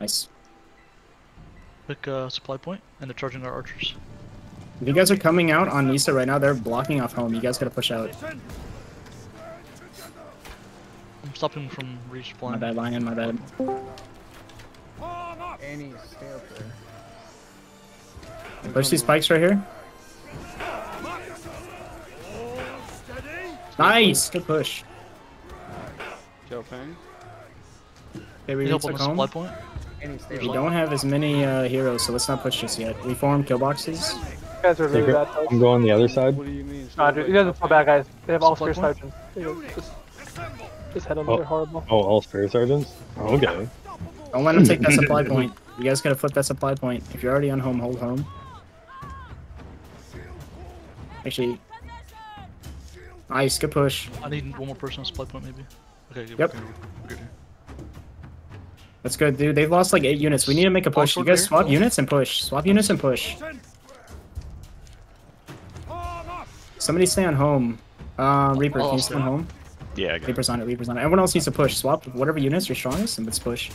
Nice. Pick uh, supply point, and they're charging our archers. If you guys are coming out on Nysa right now, they're blocking off home. You guys gotta push out. I'm stopping from resupplying. My bad, Lion, my bad. Annie, stay up there. Push these spikes right here. Nice! Good push. Joe Pang. Okay, we Need help on took the supply point. Annie, We don't have as many uh, heroes, so let's not push just yet. We form kill boxes. You guys are really bad. I'm going the other side. What do you mean? Nah, dude, you guys are so bad guys. They have all Supply spear sergeants. They Just, just head them. Oh. They're horrible. Oh, all spear sergeants? Oh, okay. Don't let them take that supply point. You guys gotta flip that supply point. If you're already on home, hold home. Actually, nice, good push. I need one more person on supply point, maybe. Okay. Yep. We're good, we're good here. That's good, dude. They've lost like eight units. We need to make a push. You Oxford guys here? swap units and push. Swap units and push. Somebody stay on home. Uh, Reaper, I'll can you stay. stay on home? Yeah, I got. Reaper's on it. Reaper's on it. Everyone else needs to push. Swap whatever units you're strongest and let's push.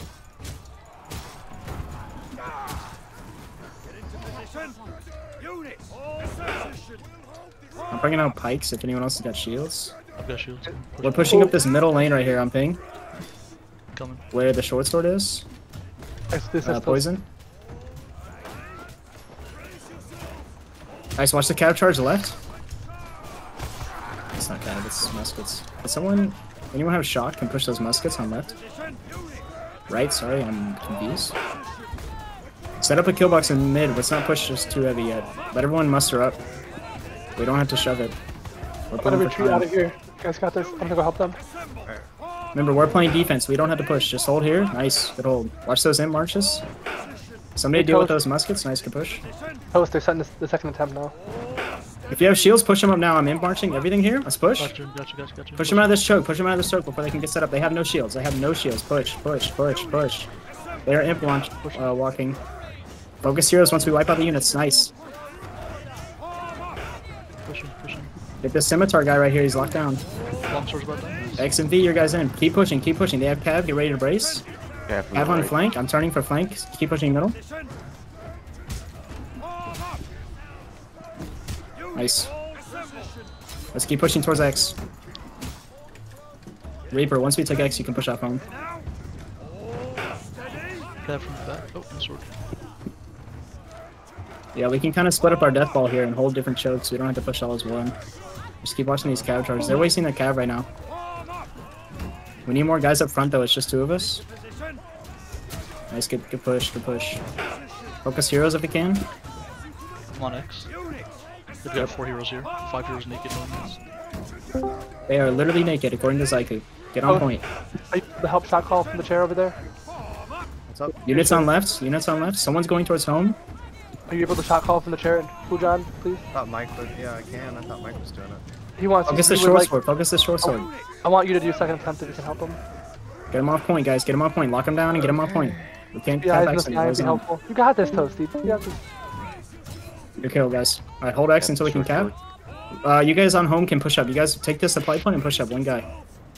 I'm bringing out pikes if anyone else has got shields. I've got shields. We're pushing up this middle lane right here I'm ping, coming. where the short sword is. This, this Uh, poison. Nice, watch the cav charge left. It's not cav, it's muskets. Does someone, anyone have shock? Can push those muskets on left? Right, sorry, I'm confused. Set up a kill box in mid. Let's not push just too heavy yet. Let everyone muster up. We don't have to shove it. We're I'm gonna retreat out of here. You guys got this. I'm gonna go help them. Remember, we're playing defense. We don't have to push. Just hold here. Nice. Good hold. Watch those in marches. Somebody deal with those muskets. Nice. Good push. Post, they're setting the second attempt now. If you have shields, push them up now. I'm in marching. Everything here. Let's push. Gotcha, gotcha, gotcha, gotcha. Push them out of this choke. Push them out of this choke before they can get set up. They have no shields. They have no shields. Push, push, push, push. They are imp launch, uh, walking. Focus heroes once we wipe out the units. Nice. Pushing, pushing. Get this scimitar guy right here. He's locked down. Long swords about that. Nice. X and V, your guys in. Keep pushing. Keep pushing. They have Cav. Get ready to brace. Yeah, from Cav the on right. flank. I'm turning for flank. Keep pushing middle. Nice. Let's keep pushing towards X. Reaper, once we take X, you can push off home. Cav from the back. Oh, sword. Yeah, we can kind of split up our death ball here and hold different chokes. So we don't have to push all as one. Just keep watching these cav charges. They're wasting their cav right now. We need more guys up front though. It's just two of us. Nice, good, good push, good push. Focus heroes if we can. I'm on X. They've got four heroes here. Five heroes naked. No one else. They are literally naked according to Zyku. Get on Oh. point. Are you the help shot call from the chair over there? What's up? Units on left. Units on left. Someone's going towards home. Are you able to shot call from the chair? Fujan, please. I thought Mike would. Yeah, I can. I thought Mike was doing it. He wants Focus the short like- sword. Focus the short sword. I want you to do second attempt if you can help him. Get him off point, guys. Get him off point. Lock him down and get him off point. We can't Yeah, have he's X missing. Yeah, anymore. he'd be helpful. You got this, Toasty. You got this. Good kill, guys. Alright, hold X until we can cap. Uh, you guys on home can push up. You guys take the supply point and push up. One guy.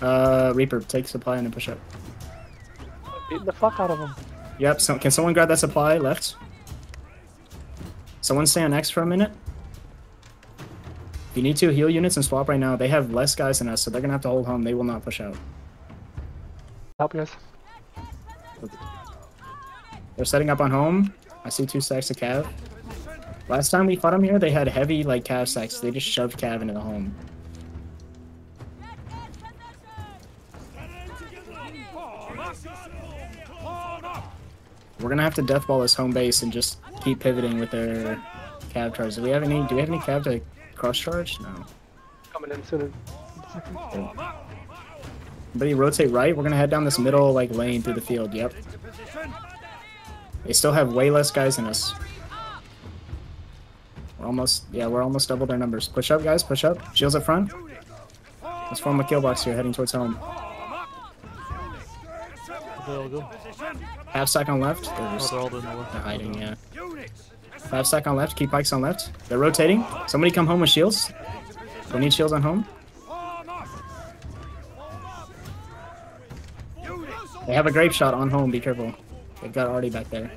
Uh, Reaper, take supply and then push up. Beating the fuck out of him. Yep, so, can someone grab that supply left? Someone stay on X for a minute. You need to, heal units and swap right now. They have less guys than us, so they're gonna have to hold home. They will not push out. Help guys. They're setting up on home. I see two stacks of Cav. Last time we fought them here, they had heavy, like, Cav stacks. They just shoved Cav into the home. We're gonna have to deathball this home base and just keep pivoting with their Cav charge. Do we have any? Do we have any Cav to cross charge? No. Coming in soon. Everybody rotate right. We're gonna head down this middle like lane through the field. Yep. They still have way less guys than us. We're almost yeah, we're almost double their numbers. Push up, guys. Push up. Shields up front. Let's form a kill box here, heading towards home. Where'd they all go? Half stack on left. They're, Oh, just, they're all doing the left. they're hiding. Yeah. Half stack on left. Keep pikes on left. They're rotating. Somebody come home with shields. We need shields on home. They have a grape shot on home. Be careful. They've got Artie back there.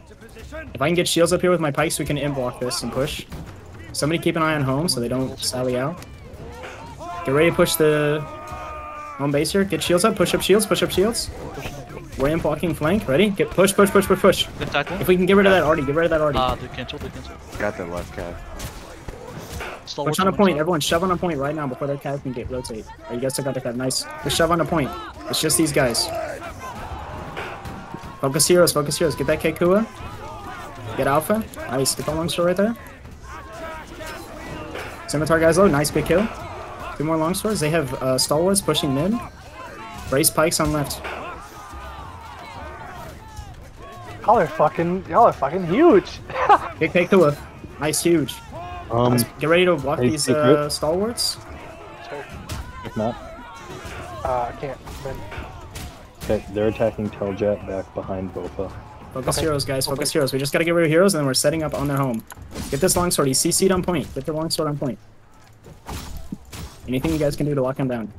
If I can get shields up here with my pikes, we can in block this and push. Somebody keep an eye on home so they don't sally out. Get ready to push the home base here. Get shields up. Push up shields. Push up shields. We're in blocking flank. Ready? Get push, push, push, push, push. Good tackle. If we can get rid of that Artie, get rid of that Artie. Ah, they cancelled, they cancelled. Got that left cav. Stall Push on a point. Everyone shove on a point right now before their cav can get rotate. Oh, you guys still got the cav. Nice. Just shove on a point. It's just these guys. Focus heroes. Focus heroes. Get that Kekua. Get Alpha. Nice. Get the long sword right there. Scimitar guys low. Nice big kill. Two more long swords. They have uh, stalwarts pushing mid. Brace pikes on left. Y'all are fucking, y'all are fucking huge. Get Kekua. Nice, huge. Um, Nice. Get ready to block these uh, stalwarts. if not, Uh, I can't. Man. okay, they're attacking Teljet back behind Bofa. Focus Okay. heroes, guys. Focus heroes. We just gotta get rid of heroes, and then we're setting up on their home. Get this longsword. He's CC'd on point. Get the longsword on point. Anything you guys can do to lock him down.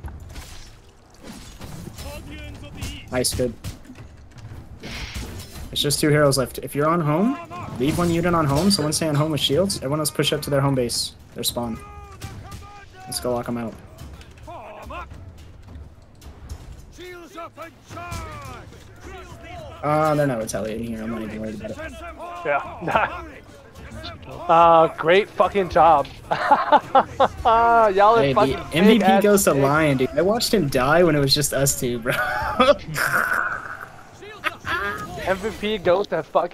Nice, good. It's just two heroes left. If you're on home, leave one unit on home. Someone stay on home with shields. Everyone else push up to their home base, their spawn. Let's go lock them out. Uh, they're not retaliating here. I'm not even worried about it. Yeah. uh, great fucking job. y'all are Hey, the fucking MVP goes to. Lion, dude. I watched him die when it was just us two, bro. MVP goes to fucking